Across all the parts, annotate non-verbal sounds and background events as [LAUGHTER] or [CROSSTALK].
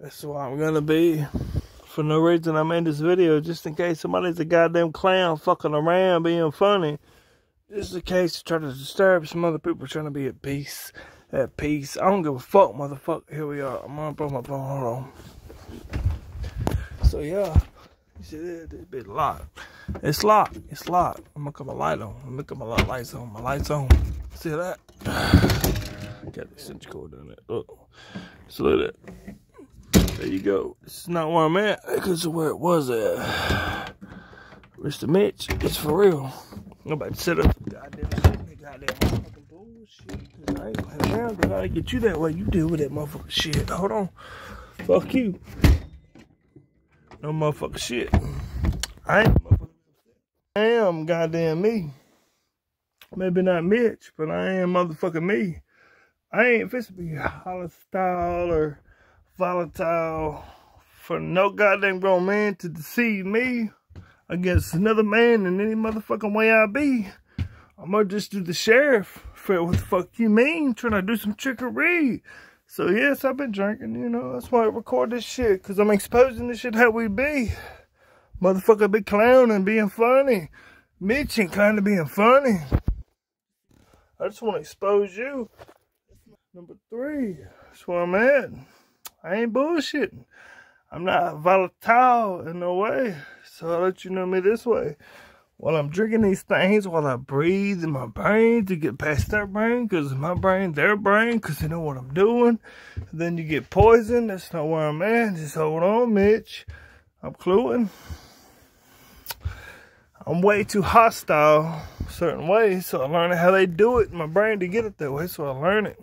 That's why I'm gonna be. For no reason, I made this video just in case somebody's a goddamn clown fucking around being funny. Just in case to try to disturb some other people trying to be at peace. At peace. I don't give a fuck, motherfucker. Here we are. I'm gonna put my phone. Hold on. So yeah, you see that? This bit locked. It's locked. It's locked. I'm gonna cut my light on. I'm gonna cut my lights on. My lights on. See that? [SIGHS] Got the extension cord on it. Look. So look at that. There you go. This is not where I'm at, because of where it was at. [SIGHS] Mr. Mitch, it's for real. To set up some goddamn shit. Goddamn motherfucking bullshit. I ain't gonna hang around, cause I get you that way. You deal with that motherfucking shit. Hold on. Fuck you. No motherfucking shit. I ain't motherfucking I am goddamn me. Maybe not Mitch, but I am motherfucking me. I ain't fixing to be hostile or volatile for no goddamn grown man to deceive me against another man in any motherfucking way I be. I'm gonna just do the sheriff for what the fuck you mean, trying to do some trickery. So yes, I've been drinking, you know, that's why I record this shit, cause I'm exposing this shit how we be. Motherfucker be clowning, being funny. Mitch ain't kind of being funny. I just want to expose you. Number three, that's where I'm at. I ain't bullshitting. I'm not volatile in no way. So I'll let you know me this way. While I'm drinking these things, while I breathe in my brain to get past their brain, because my brain, their brain, because they know what I'm doing. then you get poisoned. That's not where I'm at. Just hold on, Mitch. I'm cluing. I'm way too hostile certain ways, so I learned how they do it in my brain to get it that way, so I learn it.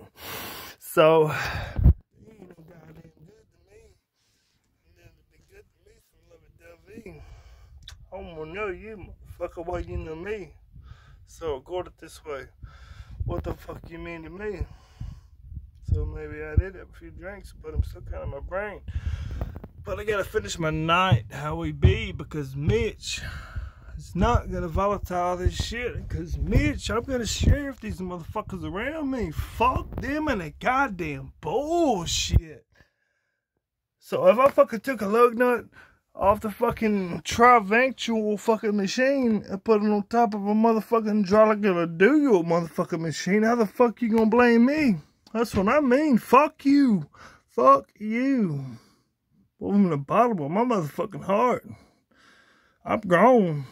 So I'm gonna know you, motherfucker, why you know me. So go it this way. What the fuck you mean to me? So maybe I did have a few drinks, but I'm still kind of my brain. But I gotta finish my night how we be because Mitch is not gonna volatile this shit. Cause Mitch, I'm gonna sheriff these motherfuckers around me. Fuck them and the goddamn bullshit. So if I fucking took a lug nut off the fucking triventual fucking machine and put it on top of a motherfucking hydraulic dual motherfucking machine, how the fuck you gonna blame me? That's what I mean. Fuck you. Fuck you. From the bottom of my motherfucking heart. I'm grown.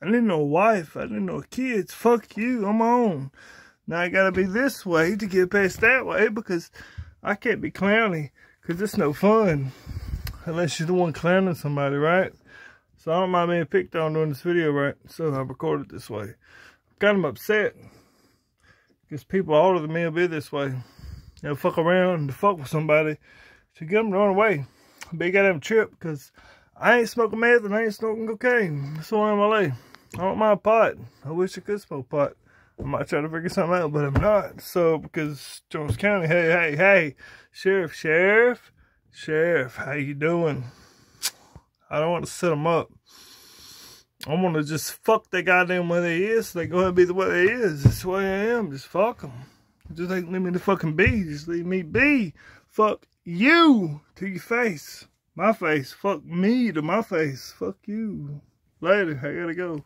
I know a wife. I didn't know kids. Fuck you. I'm on. Now I gotta be this way to get past that way because I can't be clowny because it's no fun unless you're the one clowning somebody, right? So I don't mind being picked on during this video, right? So I recorded this way. I'm kind of upset because people older than me will be this way. They'll fuck around and fuck with somebody to get them to run away. Big goddamn trip because I ain't smoking meth and I ain't smoking cocaine. That's why I'm LA. I don't mind pot. I wish I could smoke pot. I might try to figure something out, but I'm not. So, because Jones County, hey, hey, hey, Sheriff, Sheriff, Sheriff, how you doing? I don't want to set them up. I want to just fuck that goddamn way they is. So they go ahead and be the way they is. That's the way I am. Just fuck them. Just like leave me to fucking be. Just leave me be. Fuck you to your face. My face. Fuck me to my face. Fuck you. Later. I gotta go.